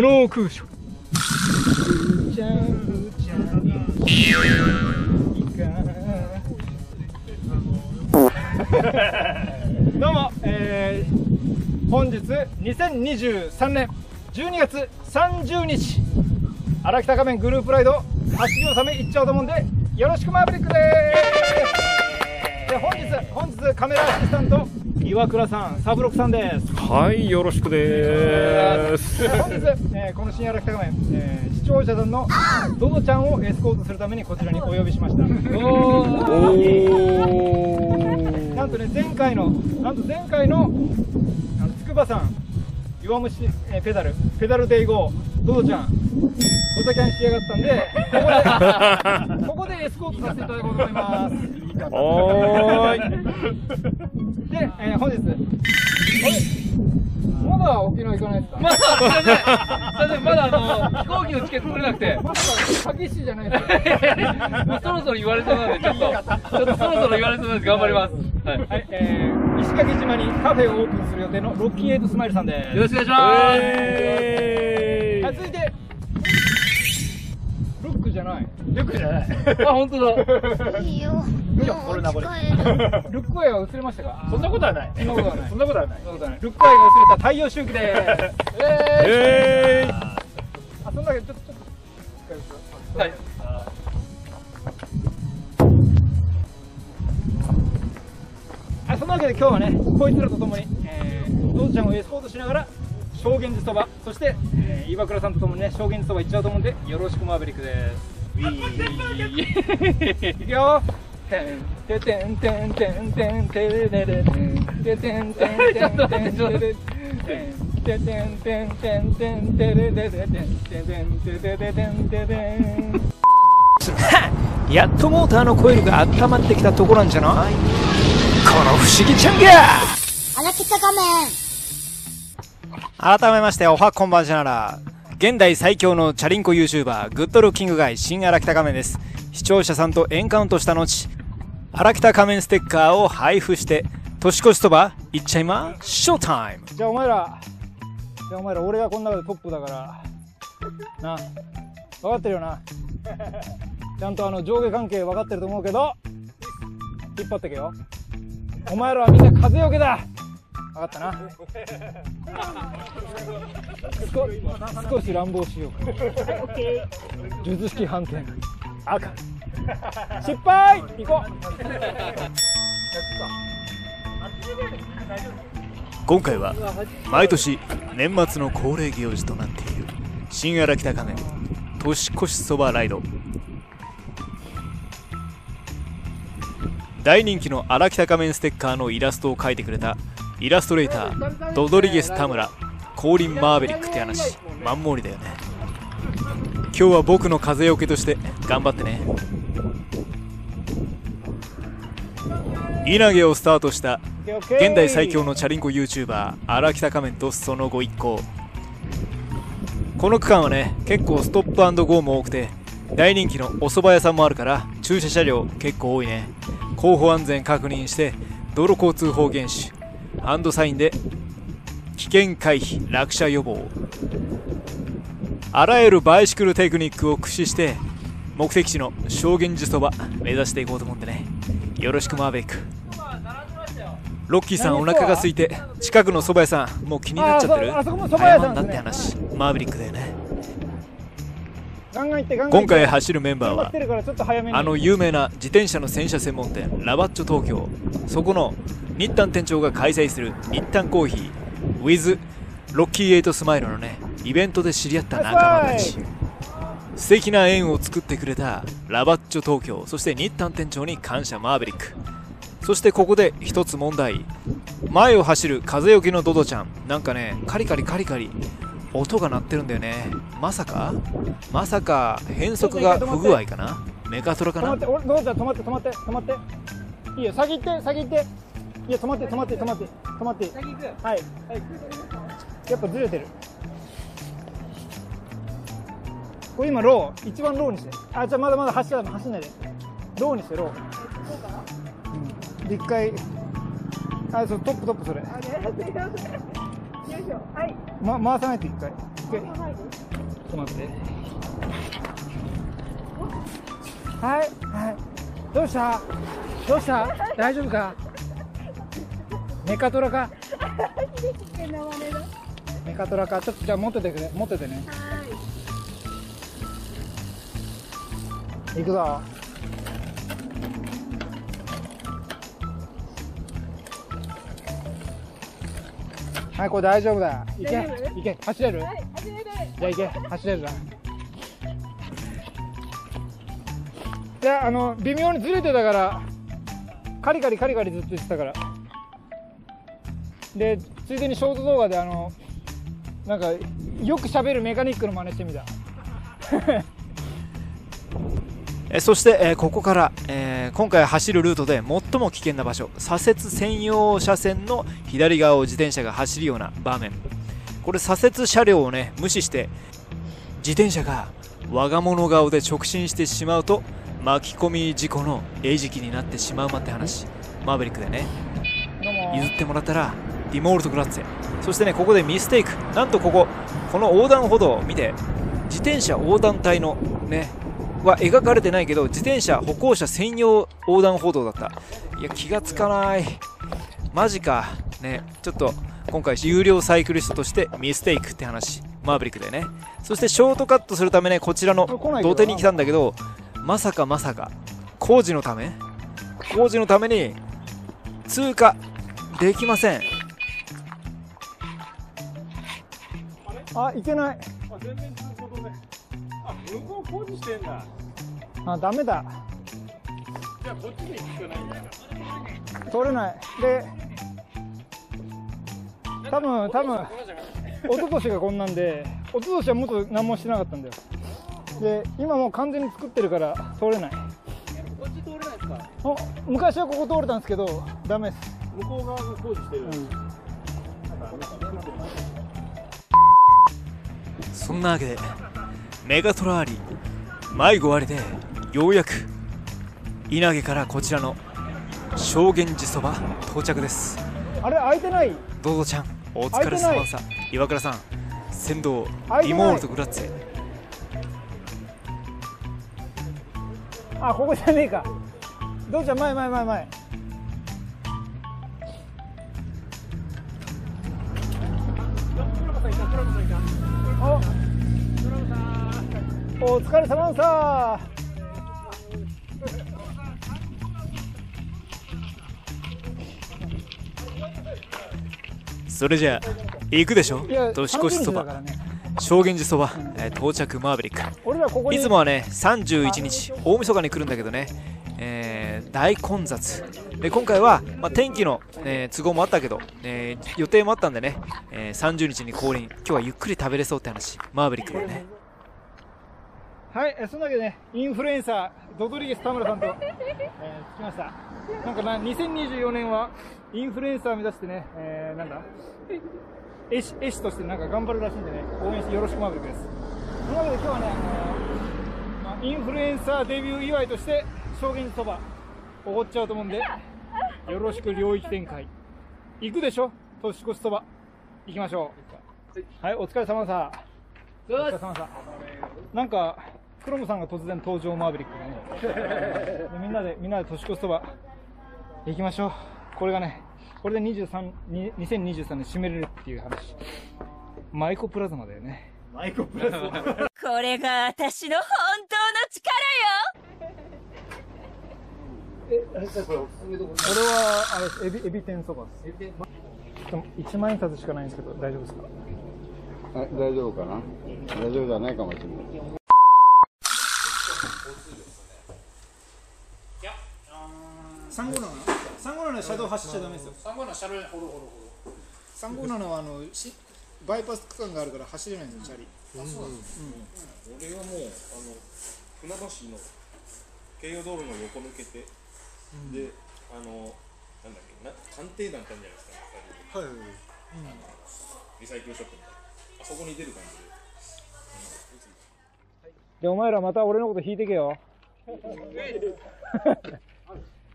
無能空所。うちゃうちゃんいかどうも、えー、本日2023年12月30日荒北仮面グループライド走り納めいっちゃおうと思うんでよろしくマーブリックです。で本日本日カメラアシスタント岩倉さんサブロクさんです。はいよろしくです。で本日、えーこの新荒北仮面、えー視聴者さんのドドちゃんをエスコートするためにこちらにお呼びしました。なんとね前回のなんと前回のあの筑波山弱虫、えーペダルペダルデイゴードドちゃんドタキャンしやがったんでここで ここでエスコートさせていただこうと思いますはーいで、えー本日まだ沖縄行かないですか、まだ、すいません。ません、まだあの、飛行機のチケット取れなくて。まさか激しいじゃないですかもうそろそろ言われそうなんで、ちょっと、ちょっとそろそろ言われそうなんで、頑張ります。はい。はい、えー、石垣島にカフェをオープンする予定のロッキーエイトスマイルさんですよろしくお願いします。えはい、続いてルックじゃないルックじゃない。あ、本当だ。いいよ。もうこれなこれ。ルックアイは映れましたか？そんなことはないそんなことはないそんなことはないルックアイが映れた太陽周期ですえー、えーあそんだけちょっとちょっとはい。はい、そんなわけで今日はね、こいつらと共に、えー、ドドちゃんをエスコートしながら、証言寺そば、そして、えー、岩倉さんと共にね、証言寺そば行っちゃうと思うんで、よろしくマーベリックです。いくよてんててんてんてんてんてれれれてんててんてんてんてんてんてれれてんてんてんてんてんてれれれてんてんてんてれれてんてれんやっとモーターのコイルが温まってきたところなんじゃない？この不思議ちゃんが。改めましておはこんばんじゃなら現代最強のチャリンコ YouTuber グッドルッキングガイ新荒北仮面です。視聴者さんとエンカウントした後荒北仮面ステッカーを配布して年越しそば行っちゃいまショータイム。じゃあお前らじゃあお前ら俺がこの中でトップだからな分かってるよな。ちゃんとあの上下関係分かってると思うけど引っ張ってけよ。お前らはみんな風よけだ。かったな。少少し乱暴しようか。術式反転赤。失敗！行こう。今回は毎年年末の恒例行事となっている新荒北仮面年越しそばライド。大人気の荒北仮面ステッカーのイラストを描いてくれたイラストレータードドリゲス田村降臨マーベリックって話。マンモーリだよね。今日は僕の風よけとして頑張ってね。稲毛をスタートした現代最強のチャリンコ YouTuber 荒北仮面とそのご一行。この区間はね結構ストップゴーも多くて大人気のお蕎麦屋さんもあるから駐車車両結構多いね。後方安全確認して道路交通法厳守。ハンドサインで危険回避落車予防。あらゆるバイシクルテクニックを駆使して目的地の証言寺そば目指していこうと思ってね。よろしくマーベリックロッキーさんお腹が空いて近くの蕎麦屋さんもう気になっちゃってる？あそあそこも蕎麦屋さん謝んなって話？マーベリックだよね今回走るメンバーはあの有名な自転車の洗車専門店ラバッチョ東京。そこの日丹店長が開催する日丹コーヒー。with ロッキーエイトスマイルのねイベントで知り合った仲間たち。素敵な縁を作ってくれたラバッチョ東京。そして日丹店長に感謝マーベリック。そしてここで一つ問題。前を走る風よけのドドちゃん。なんかねカリカリカリカリ音が鳴ってるんだよね。まさか？まさか変速が不具合かな？メカトラかな？止まって俺どうぞ止まって止まって止まって。いいよ先行って先行って。いや止まって止まって止まって。止まって。先行く。はい。はいやっぱずれてる。これ今ロー。一番ローにして。あじゃあまだまだ走らない走んないで。ローにしてロー。うん。で一回。あそうトップトップそれま、回さないと一回。一回。ちょっと待って。はい、はい。どうした？どうした？大丈夫か？メカトラか？メカトラか？ちょっとじゃあ持っててくれ。持っててね。行くぞ。はい、これ大丈夫だよ。行け、行け、走れる？じゃあ行け、走れるな。いや、あの、微妙にずれてたから、カリカリカリカリずっと言ってたから。で、ついでにショート動画で、あの、なんか、よく喋るメカニックの真似してみた。えそして、えここから、え今回走るルートで最も危険な場所左折専用車線の左側を自転車が走るような場面。これ左折車両をね無視して自転車が我が物顔で直進してしまうと巻き込み事故の餌食になってしまうまって話。マーベリックでね。譲ってもらったらディモールトグラッツェそしてねここでミステイク。なんとこここの横断歩道を見て自転車横断帯のねは描かれてないけど自転車歩行者専用横断歩道だった。いや気がつかない。マジか。ねちょっと今回有料サイクリストとしてミステイクって話。マーベリックでね。そしてショートカットするためねこちらの土手に来たんだけどまさかまさか工事のため？工事のために通過できません。あ、いけない。向こう工事してんだ。あ、ダメだ。じゃあこっちに行くしかないんだよ。取れない。で、多分、多分、一昨年がこんなんで、一昨年はもっと何もしてなかったんだよ。で、今もう完全に作ってるから通れない。こっち通れないですか？お昔はここ通れたんですけど、ダメです。向こう側が工事してる。そんなわけでメガトラーリ迷子ありでようやく稲毛からこちらの証言寺そば到着です。あれ、開いてない。ドドちゃんお疲れ様さ岩倉さん先導リモールとグラッツェあ、ここじゃねえか。どうちゃん、前前前前。おお疲れ様さそれじゃあ行くでしょ？年越しそ30だかば。証言寺そば、えー到着マーベリック。俺らここに。いつもはね31日大晦日に来るんだけどね、えー大混雑。で今回は、まあ、天気の、えー都合もあったけど、えー予定もあったんでね、えー30日に降臨。今日はゆっくり食べれそうって話。マーベリックでねはい、えそんなわけでね、インフルエンサー、ドドリゲス田村さんと、えー、着きました。なんかな、2024年は、インフルエンサー目指してね、えー、なんだ、絵師絵師としてなんか頑張るらしいんでね、応援してよろしくマーベリックです。そんなわけで今日はね、あのーまあ、インフルエンサーデビュー祝いとして、証言そば、おごっちゃうと思うんで、よろしく領域展開。行くでしょ？年越しそば。行きましょう。はい、お疲れ様さ。お疲れ様さ。なんか、クロムさんが突然登場マーベリックでね。でみんなで、みんなで年越しそば行きましょう。これがね、これで23、に2023年締めれるっていう話。マイコプラズマだよね。マイコプラス。これが私の本当の力よこれは、あれエビ、エビ天そばです。でも1万円札しかないんですけど、大丈夫ですか？あ大丈夫かな？大丈夫じゃないかもしれない。357 357は車道走っちゃダメですよ。357は車道ほどほどほど357はあのしバイパス区間があるから走れないんですよチャリ。俺はもうあの船橋の京葉道路の横抜けて、であのなんだっけな鑑定団ってあるじゃないですか、はいリサイクルショップみたいな。あそこに出る感じでで、お前らまた俺のこと引いてけよ。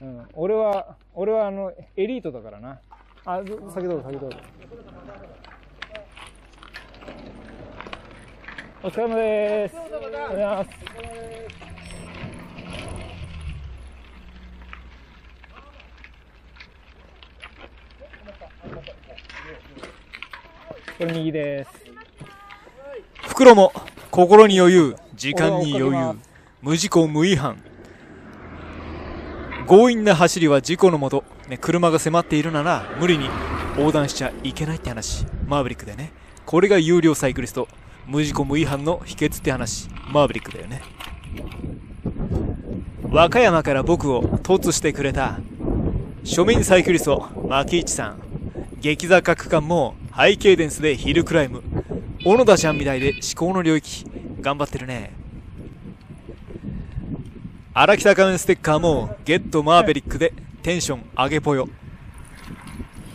うん、俺は、俺はあの、エリートだからな。あ、先どうぞ、先どうぞ。お疲れ様でーす。おはようございます。これ右でーす。袋も心に余裕。時間に余裕。無事故無違反。強引な走りは事故のもと、ね、車が迫っているなら無理に横断しちゃいけないって話。マーヴェリックでね。これが有料サイクリスト。無事故無違反の秘訣って話。マーヴェリックだよね。和歌山から僕を突してくれた庶民サイクリスト牧市さん。激坂区間もハイケイデンスでヒルクライム。小野田ちゃんみたいで思考の領域頑張ってるね。荒北仮面ステッカーもゲットマーベリックでテンション上げぽよ。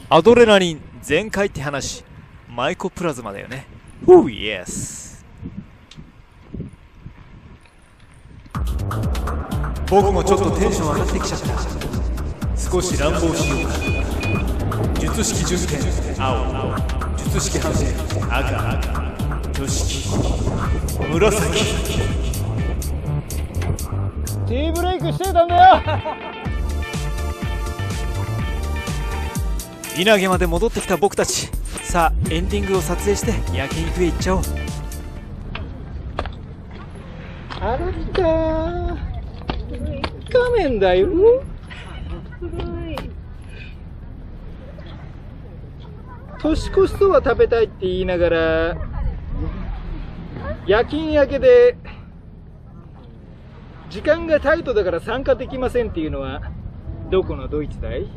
アドレナリン全開って話。マイコプラズマだよね。ふうイエス僕もちょっとテンション上がってきちゃった。少し乱暴しようか。術式準点青。術式反省赤。挙式。紫。ティーブレイクしてたんだよ。稲毛まで戻ってきた僕たち。さあエンディングを撮影して焼肉へ行っちゃおう。あら来た仮面だよ。年越しそば食べたいって言いながら夜勤明けで時間がタイトだから参加できませんっていうのはどこのドイツだい？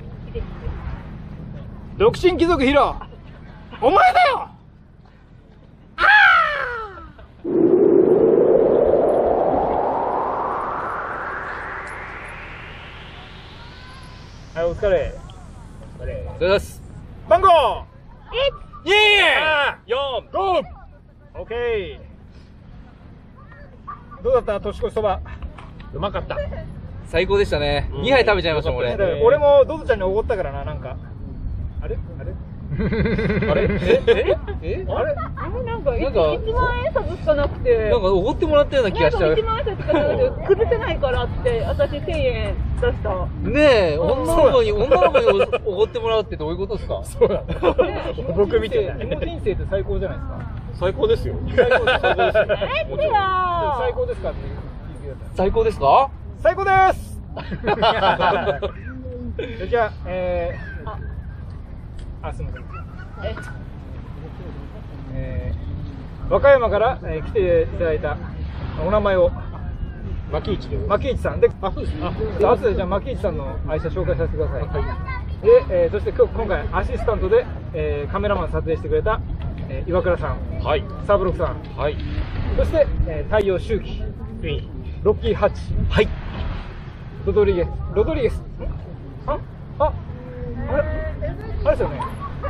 独身貴族ヒロ。お前だよ！はいお疲れ。お疲れ。です。番号イエーイ !4! ゴー！オッケーどうだった？年越しそば。うまかった。最高でしたね。2杯食べちゃいましたもん、俺。俺もドドちゃんにおごったからななんか。あれ？あれ？あれ？え？え？え？あれ？なんか、なんか1万円札しかなくて、なんかおごってもらったような気がしちゃう。なんか。1万円札しかなくて、崩せないからって、私1000円出した。ねえ、女の子に、女の子におおごってもらうってどういうことですか？そうだ僕見て紐人生って最高じゃないですか？最高ですよ。最高です最高です。えってや最高ですかって最高ですか？最高です。じゃあ、えー、あ、すみません。えー、和歌山から、えー来ていただいたお名前を、牧市で牧市さん。で、あ、そうです。あ、後でじゃあ牧市さんの愛車紹介させてください。で、えーそして今日今回アシスタントで、えーカメラマン撮影してくれた、えー岩倉さん、はい。サブロクさん、はい。そして、えー太陽周期、ロッキーハッチ、はい。ロドリゲス、ロドリゲス。あ、あ、あれ、あれですよね。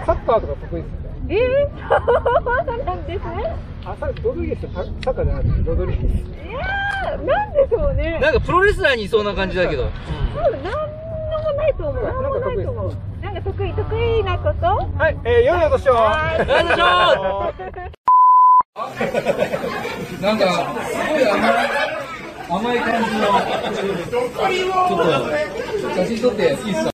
サッカーとか得意ですよね。えー、そうなんですね。あ、さロドリゲスってササッカーじゃなくて、ロドリゲス。いやー、なんでしょうね。なんかプロレスラーにいそうな感じだけど。そう、なんもないと思う。なんもないと思う。なんか得意、得意なこと？はい、えー、良いお年を。はいよいしょなんか、すごい甘い、甘い感じの、ちょっと、写真撮っていいっすか？